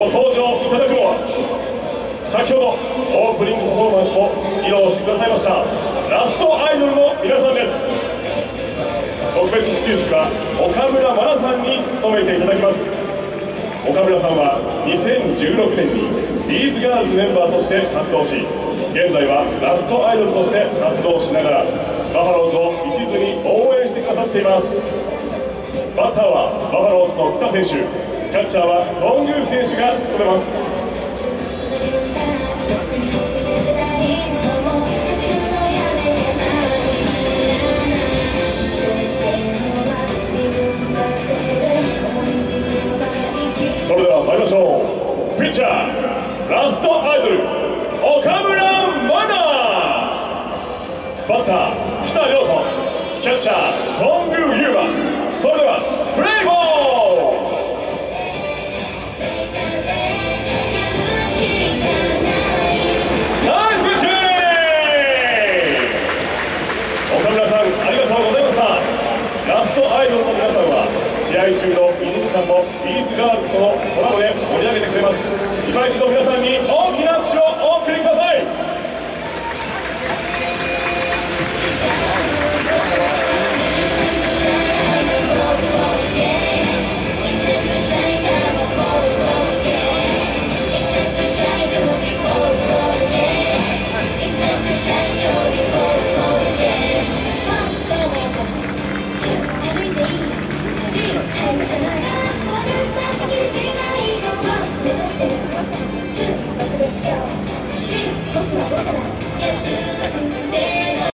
登場いただくのは先ほどオープニングパフォーマンスを披露してくださいましたラストアイドルの皆さんです。特別始球式は岡村真奈さんに務めていただきます。岡村さんは2016年にビーズガールズメンバーとして活動し現在はラストアイドルとして活動しながらバファローズを一途に応援してくださっています。バッターはバファローズの北選手キャッチャーは頓宮選手が務めます。それでは参りましょう。ピッチャーラストアイドル岡村真奈。バッター来田涼斗キャッチャー頓宮優馬それではアイドルの皆さんは試合中の2時間も BsGirls とのコラボで盛り上げてくれます。今一度皆さんに